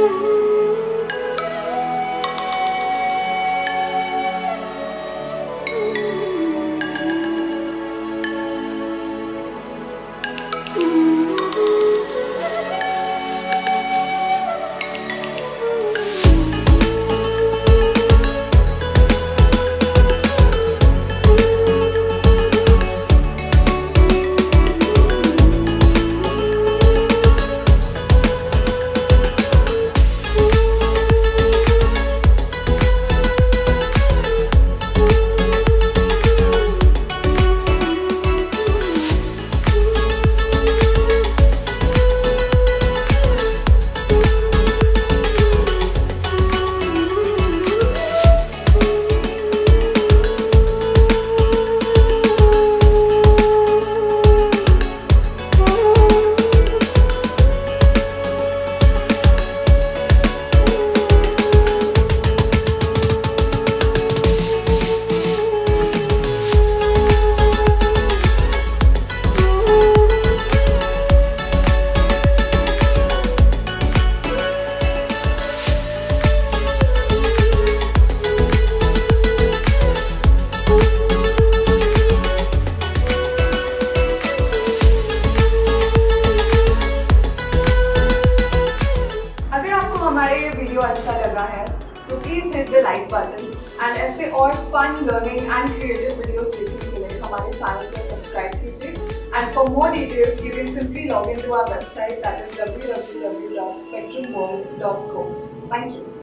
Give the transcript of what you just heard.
Oh. हमारा ये video अच्छा लगा है तो please hit the like button and ऐसे और fun learning and creative videos देखने के लिए हमारे चैनल को सब्सक्राइब कीजिए। And for more details you can simply log in to our website that is www.spectrumworld.co thank you